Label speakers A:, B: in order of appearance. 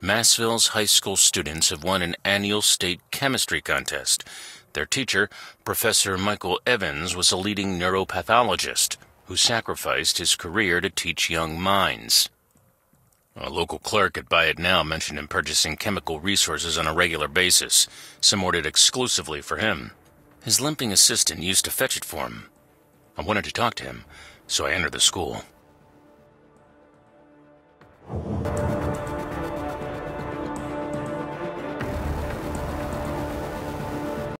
A: Thomasville's high school students have won an annual state chemistry contest. Their teacher, Professor Michael Evans, was a leading neuropathologist who sacrificed his career to teach young minds. A local clerk at Buy It Now mentioned him purchasing chemical resources on a regular basis, some ordered exclusively for him. His limping assistant used to fetch it for him. I wanted to talk to him, so I entered the school.